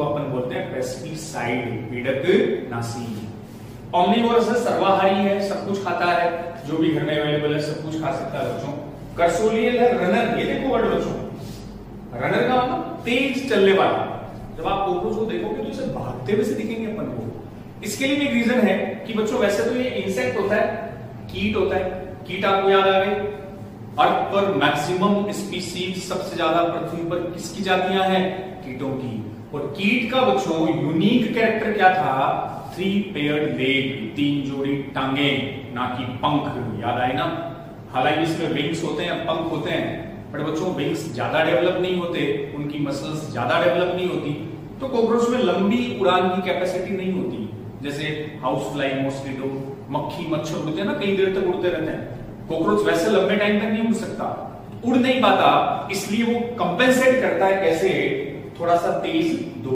को अपन बोलते हैं पेस्टिसाइड पीड़क नाशी ऑमनीवोरस है, सर्वाहारी है, सब कुछ खाता है, जो भी घर में अवेलेबल है, सब कुछ खा सकता है बच्चों। कर्सोलियल है रनर ये देखो वर्ड बच्चों। रनर का मतलब तेज चलने वाला। जब आप कॉकरोच को देखोगे तो इसे भागते हुए से दिखेंगे अपन को। इसके लिए भी रीजन है कि बच्चों, वैसे तो ये इंसेक्ट होता है, कीट होता है। कीट आपको याद आ गए अर्थ पर मैक्सिमम स्पीसीज सबसे ज़्यादा पृथ्वी पर किसकी जातियाँ हैं? कीटों की। और कीट का बच्चों यूनिक कैरेक्टर क्या था? थ्री पेयर्ड लेग तीन जोड़ी टांगे, ना कि पंख। याद आए ना? हालाँकि इसमें विंग्स होते हैं, पंख होते हैं बट बच्चों विंग्स ज़्यादा डेवलप नहीं होते, उनकी मसल्स ज़्यादा डेवलप नहीं होती। तो कॉकरोच में लंबी उड़ान की कैपेसिटी नहीं होती। जैसे हाउस फ्लाई मॉस्किटो मक्खी, मच्छर उड़ते हैं ना, कई देर तक उड़ते रहते हैं। कॉकरोच वैसे लंबे टाइम तक नहीं उड़ सकता। उड़ नहीं पाता, इसलिए वो कंपेंसेट करता है कैसे? थोड़ा सा तेज